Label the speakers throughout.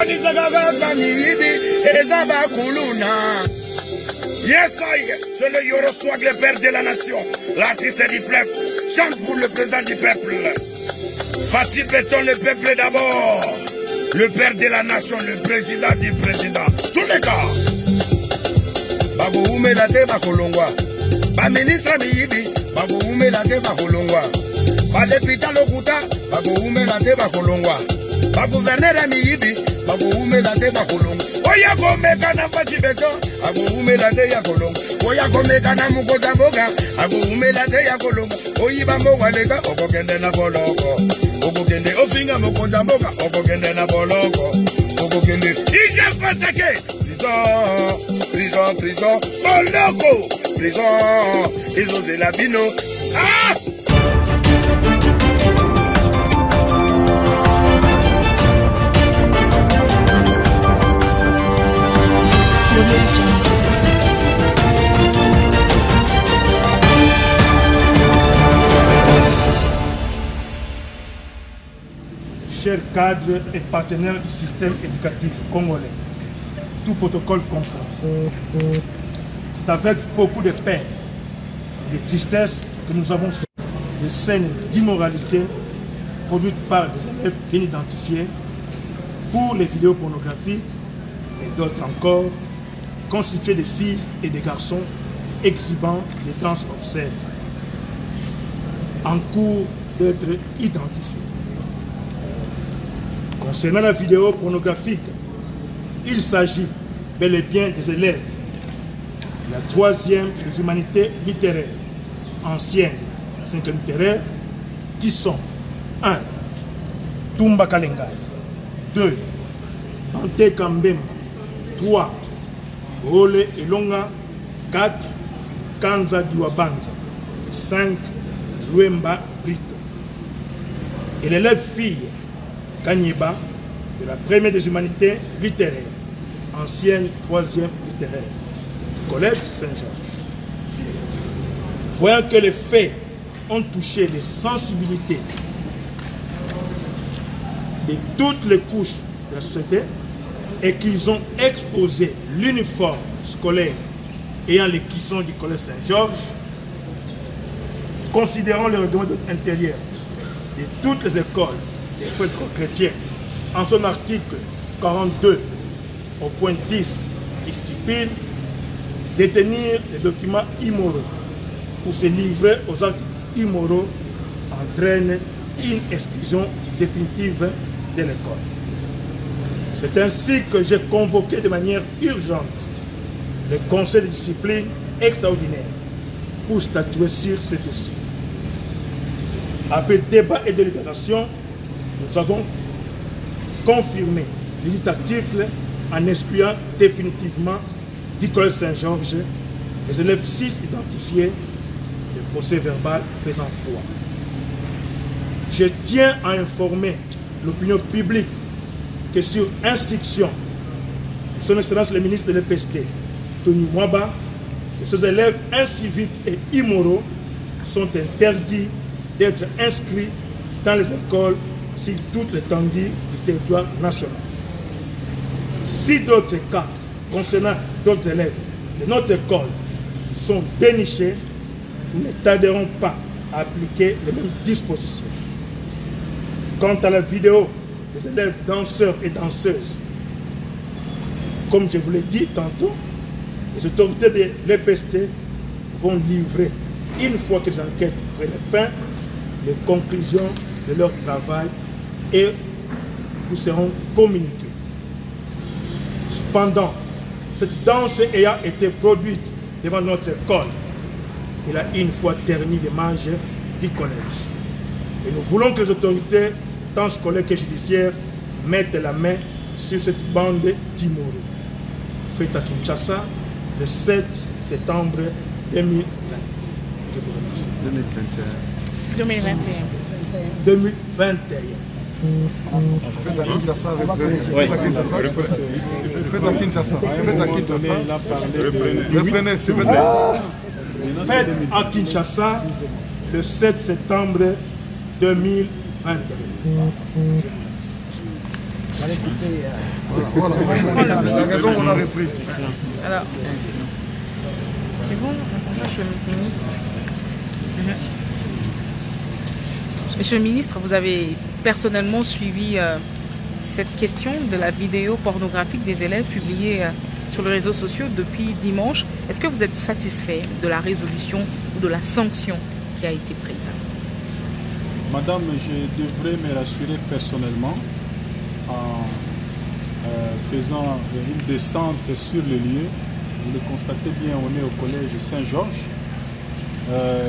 Speaker 1: I, c'est le Yoro Swag, le père de la nation, l'artiste du peuple, chante pour le président du peuple. Fatih Béton, le peuple d'abord, le père de la nation, le président du président. Tous les gars.
Speaker 2: bakuumela te bakolongwa. Baministre miyibi bakuumela te bakolongwa. Badepita lokuta bakuumela te bakolongwa. Baguvernere miyibi bakuhumelande bakolongo oya komekana pachibeka akuhumelande yakolongo oya komekana mukotamboga akuhumelande yakolongo oyiba mongwaleka okokende naboloko okokende ofinga mokotamboga okokende naboloko okokende
Speaker 1: ijafatake
Speaker 2: prizo prizo prizo
Speaker 1: boloko.
Speaker 2: Prison. Izozela bino.
Speaker 1: Ah!
Speaker 3: Chers cadres et partenaires du système éducatif congolais, tout protocole confondu. C'est avec beaucoup de peine et de tristesse que nous avons des scènes d'immoralité produites par des élèves bien identifiés pour les vidéos pornographiques et d'autres encore constituées de filles et de garçons exhibant des danses obscènes en cours d'être identifiés. Concernant la vidéo pornographique, il s'agit bel et bien des élèves la troisième des humanités littéraires, ancienne cinquième littéraire, qui sont 1. Tumba Kalengai, 2. Bante Kambemba, 3. Ole Elonga, 4. Kanza Diwabanza, 5. Luemba Brito. Et l'élève fille Kanyeba, de la première des humanités littéraires, ancienne troisième littéraire, du collège Saint-Georges. Voyant que les faits ont touché les sensibilités de toutes les couches de la société et qu'ils ont exposé l'uniforme scolaire ayant les cuissons du collège Saint-Georges, considérant le règlement intérieur de toutes les écoles des frères chrétiens en son article 42 au point 10 qui stipule détenir les documents immoraux ou se livrer aux actes immoraux entraîne une exclusion définitive de l'école. C'est ainsi que j'ai convoqué de manière urgente le conseil de discipline extraordinaire pour statuer sur ce dossier. Après débat et délibération, nous avons confirmé les articles en excluant définitivement du Collège Saint-Georges les élèves 6 identifiés, le procès verbal faisant foi. Je tiens à informer l'opinion publique que sur instruction de Son Excellence le ministre de l'EPST, Tony Mwaba, que ces élèves inciviques et immoraux sont interdits d'être inscrits dans les écoles sur toute l'étendue du territoire national. Si d'autres cas concernant d'autres élèves de notre école sont dénichés, nous ne tarderons pas à appliquer les mêmes dispositions. Quant à la vidéo des élèves danseurs et danseuses, comme je vous l'ai dit tantôt, les autorités de l'EPST vont livrer, une fois que les enquêtes prennent fin, les conclusions de leur travail et vous seront communiquées. Cependant, cette danse ayant été produite devant notre école, il a une fois terni l'image du collège. Et nous voulons que les autorités, tant scolaires que judiciaires, mettent la main sur cette bande d'Imoro, faite à Kinshasa le 7 septembre 2020. Je vous remercie.
Speaker 4: 2021.
Speaker 3: 2021.
Speaker 5: Faites à Kinshasa, reprenez. Faites à Kinshasa. Faites à Kinshasa. Reprenez, s'il vous plaît.
Speaker 3: Faites à Kinshasa le 7 septembre 2021.
Speaker 5: Voilà, on
Speaker 4: c'est bon, monsieur le ministre. Mhm. Monsieur le ministre, vous avez personnellement suivi euh, cette question de la vidéo pornographique des élèves publiée euh, sur les réseaux sociaux depuis dimanche. Est-ce que vous êtes satisfait de la résolution ou de la sanction qui a été prise?
Speaker 6: Madame, je devrais me rassurer personnellement en euh, faisant une descente sur le lieu. Vous le constatez bien, on est au collège Saint-Georges.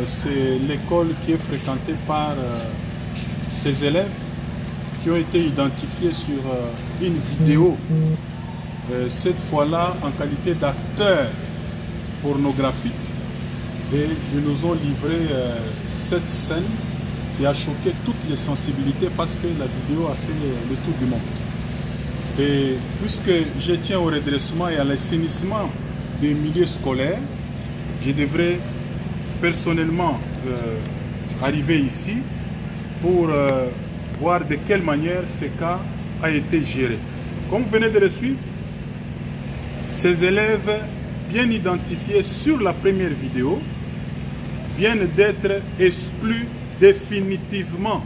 Speaker 6: C'est l'école qui est fréquentée par euh, ces élèves qui ont été identifiés sur une vidéo, cette fois-là en qualité d'acteurs pornographiques. Et ils nous ont livré cette scène qui a choqué toutes les sensibilités parce que la vidéo a fait le tour du monde. Et puisque je tiens au redressement et à l'assainissement des milieux scolaires, je devrais personnellement euh, arriver ici pour euh, voir de quelle manière ce cas a été géré. Comme vous venez de le suivre, ces élèves bien identifiés sur la première vidéo viennent d'être exclus définitivement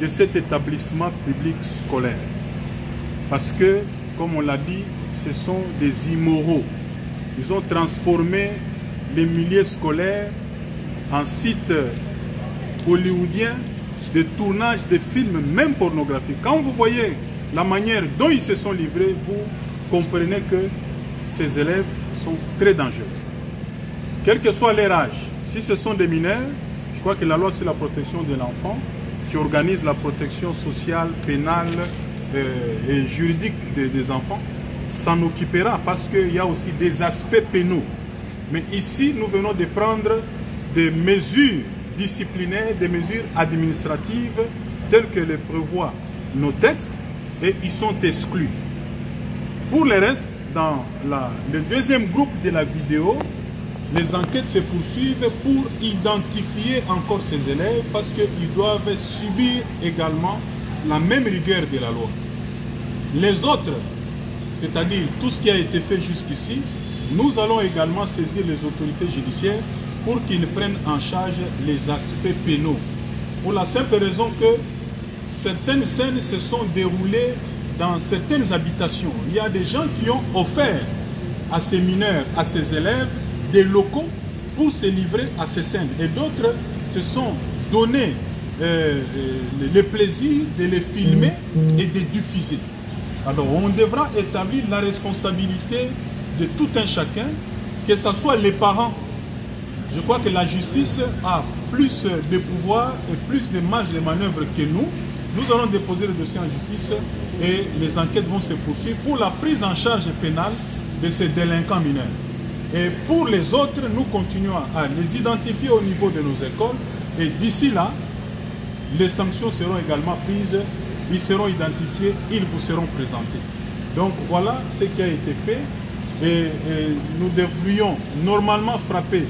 Speaker 6: de cet établissement public scolaire. Parce que, comme on l'a dit, ce sont des immoraux. Ils ont transformé les milieux scolaires en site hollywoodien de tournage de films, même pornographiques. Quand vous voyez la manière dont ils se sont livrés, vous comprenez que ces élèves sont très dangereux. Quel que soit leur âge, si ce sont des mineurs, je crois que la loi sur la protection de l'enfant, qui organise la protection sociale, pénale euh, et juridique des, enfants, s'en occupera parce qu'il y a aussi des aspects pénaux. Mais ici, nous venons de prendre des mesures disciplinaires, des mesures administratives telles que les prévoient nos textes et ils sont exclus. Pour le reste, dans le deuxième groupe de la vidéo, les enquêtes se poursuivent pour identifier encore ces élèves parce qu'ils doivent subir également la même rigueur de la loi. Les autres, c'est-à-dire tout ce qui a été fait jusqu'ici, nous allons également saisir les autorités judiciaires pour qu'ils prennent en charge les aspects pénaux. Pour la simple raison que certaines scènes se sont déroulées dans certaines habitations. Il y a des gens qui ont offert à ces mineurs, à ces élèves, des locaux pour se livrer à ces scènes. Et d'autres se sont donné euh, euh, le plaisir de les filmer et de diffuser. Alors on devra établir la responsabilité de tout un chacun, que ce soit les parents. Je crois que la justice a plus de pouvoir et plus de marge de manœuvre que nous. Nous allons déposer le dossier en justice et les enquêtes vont se poursuivre pour la prise en charge pénale de ces délinquants mineurs. Et pour les autres, nous continuons à les identifier au niveau de nos écoles. Et d'ici là, les sanctions seront également prises, ils seront identifiés, ils vous seront présentés. Donc voilà ce qui a été fait. Et, nous devrions normalement frapper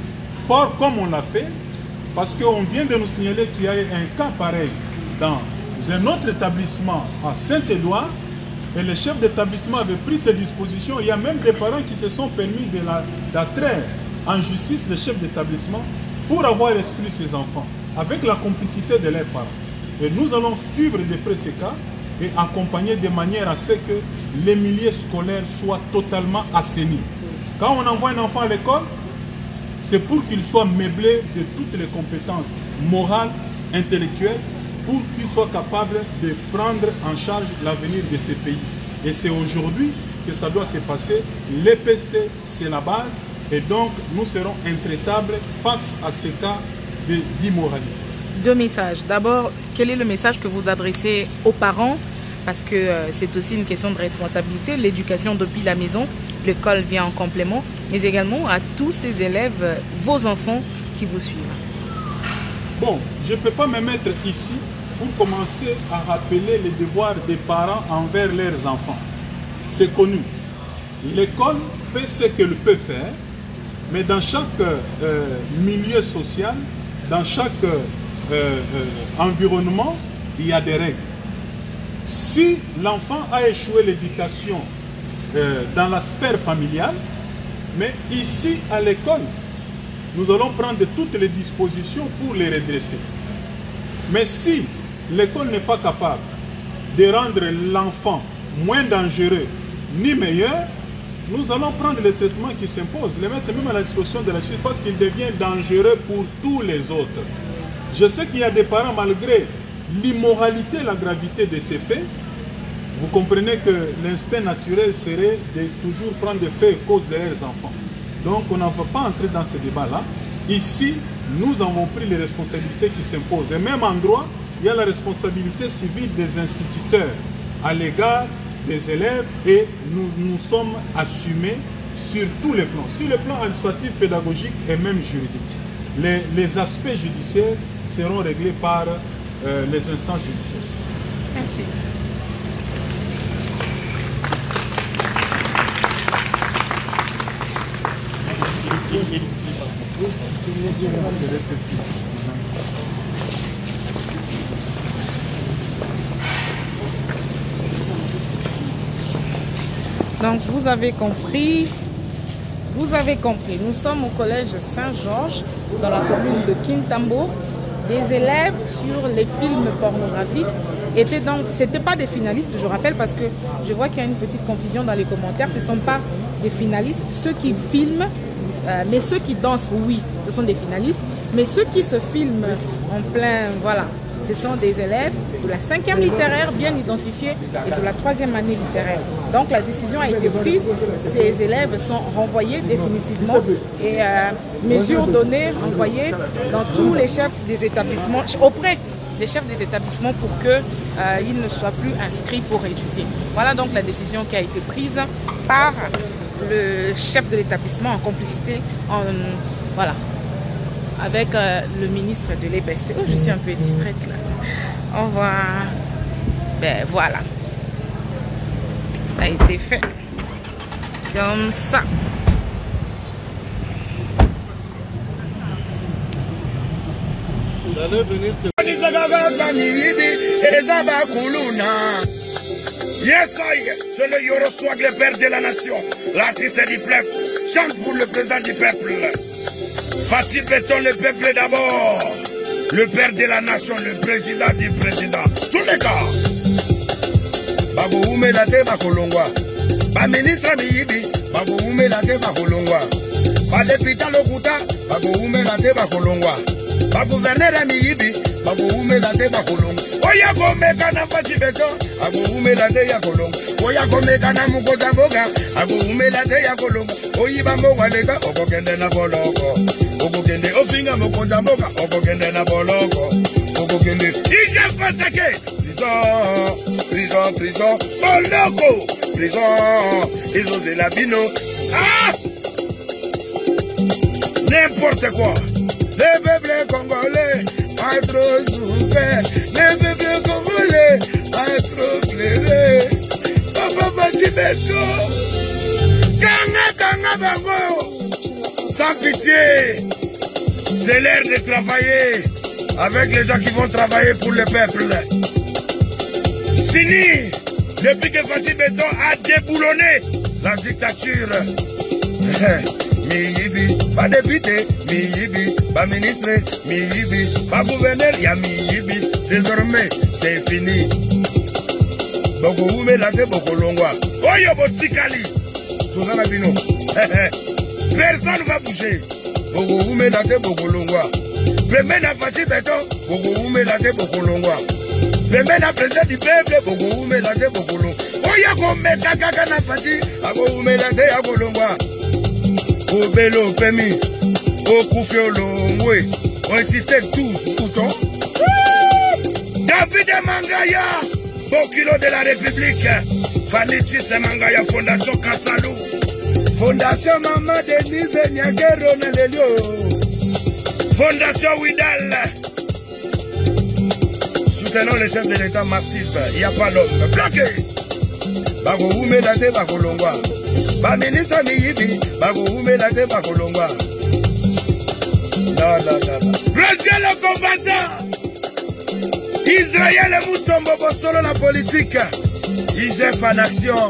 Speaker 6: fort comme on l'a fait, parce qu'on vient de nous signaler qu'il y a un cas pareil dans un autre établissement à Saint-Édouard, et le chef d'établissement avait pris ses dispositions. Il y a même des parents qui se sont permis d'attraire en justice le chef d'établissement pour avoir exclu ses enfants, avec la complicité de leurs parents. Et nous allons suivre de près ces cas et accompagner de manière à ce que les milieux scolaires soient totalement assainis. Quand on envoie un enfant à l'école, c'est pour qu'il soit meublé de toutes les compétences morales, intellectuelles pour qu'ils soient capables de prendre en charge l'avenir de ce pays. Et c'est aujourd'hui que ça doit se passer. L'EPST, c'est la base. Et donc, nous serons intraitables face à ces cas d'immoralité.
Speaker 4: Deux messages. D'abord, quel est le message que vous adressez aux parents? Parce que euh, c'est aussi une question de responsabilité. L'éducation depuis la maison, l'école vient en complément, mais également à tous ces élèves, vos enfants qui vous suivent.
Speaker 6: Bon, je ne peux pas me mettre ici pour commencer à rappeler les devoirs des parents envers leurs enfants. C'est connu. L'école fait ce qu'elle peut faire, mais dans chaque euh, milieu social, dans chaque euh, euh, environnement, il y a des règles. Si l'enfant a échoué l'éducation euh, dans la sphère familiale, mais ici à l'école, nous allons prendre toutes les dispositions pour les redresser. Mais si l'école n'est pas capable de rendre l'enfant moins dangereux ni meilleur, nous allons prendre les traitements qui s'imposent, les mettre même à la disposition de la justice parce qu'il devient dangereux pour tous les autres. Je sais qu'il y a des parents, malgré l'immoralité la gravité de ces faits, vous comprenez que l'instinct naturel serait de toujours prendre des faits et cause de leurs enfants. Donc on n'en va pas entrer dans ce débat-là. Ici, nous avons pris les responsabilités qui s'imposent. Et même en droit, il y a la responsabilité civile des instituteurs à l'égard des élèves et nous nous sommes assumés sur tous les plans, sur le plan administratif, pédagogique et même juridique. Les, les aspects judiciaires seront réglés par euh, les instances judiciaires.
Speaker 4: Merci. Donc vous avez compris, vous avez compris, nous sommes au collège Saint-Georges, dans la commune de Kintambo. Des élèves sur les films pornographiques étaient donc, c'était pas des finalistes, je rappelle, parce que je vois qu'il y a une petite confusion dans les commentaires. Ce ne sont pas des finalistes. Ceux qui filment, euh, mais ceux qui dansent, oui, ce sont des finalistes. Mais ceux qui se filment en plein, voilà, ce sont des élèves de la cinquième littéraire bien identifiés et de la troisième année littéraire. Donc la décision a été prise, ces élèves sont renvoyés définitivement et euh, mesures données, envoyées dans tous les chefs des établissements, auprès des chefs des établissements pour qu'ils euh, ne soient plus inscrits pour étudier. Voilà donc la décision qui a été prise par le chef de l'établissement en complicité, en, voilà, avec euh, le ministre de l'EPST. Oh, je suis un peu distraite là. On va... Ben voilà. Ça a été fait. Comme ça.
Speaker 1: Yes, I, c'est le Yoroswag, le père de la nation. L'artiste du peuple chante pour le président du peuple. Fatih Béton, le peuple d'abord. Le père de la nation, le président du président. Tous les gars.
Speaker 2: bakoumela te bakolongwa baministre miyibi bakoumela te bakolongwa badepita lokuta bakoumela te bakolongwa baguvernere miyibi bakoumela te bakolongwa oya komeka na fati beto. Akoumela te ya kolongwa oya komeka na mokota mboka. Akoumela te ya kolongwa oyiba mbongo leka okokende na boloko. Okokende ofinga mokonza mboka okokende na boloko. Okokende
Speaker 1: Ije Fatake.
Speaker 2: prison prison prison. Boloko. Prison ezozela bino.
Speaker 1: Ah! N'importe quoi.
Speaker 2: le peuple congolais trop souffert le peuple congolais a trop papa.
Speaker 1: Sans pitié. C'est l'heure de travailler avec les gens qui vont travailler pour le peuple. Fini. Depuis que Fatih Béton a déboulonné la dictature.
Speaker 2: miyibi badepute miyibi baministre miyibi. Bagouverneur ya miyibi. Désormais c'est fini. Bokoumela te bokolongwa
Speaker 1: Oyo botikali.
Speaker 2: toza na bino.
Speaker 1: Personne va bouger.
Speaker 2: bokoumela te bokolongwa pembe na fati beton bokoumela te bokolongwa pembe na président du peuple. Bokoumela te bokolongwa oyo komeka kaka na fati akoumela te ya kolongwa obele opemi okufi olongwe oinsiste tous pourtant.
Speaker 1: David Mangaya, beau kilo de la République. Fanny Tisse Mangaya, Fondation Kasalou.
Speaker 2: fondation mama denise nyagero na
Speaker 1: Fondation Widal.
Speaker 2: soutenons le chef de l'état massif ya pas l'homme bloqué. Bakoumela te bakolongwa baministre miyibi bakoumela te bakolongwa
Speaker 1: Retiens le combattant.
Speaker 2: Israël et Moutsombo Bosolo la politique. IGF en action.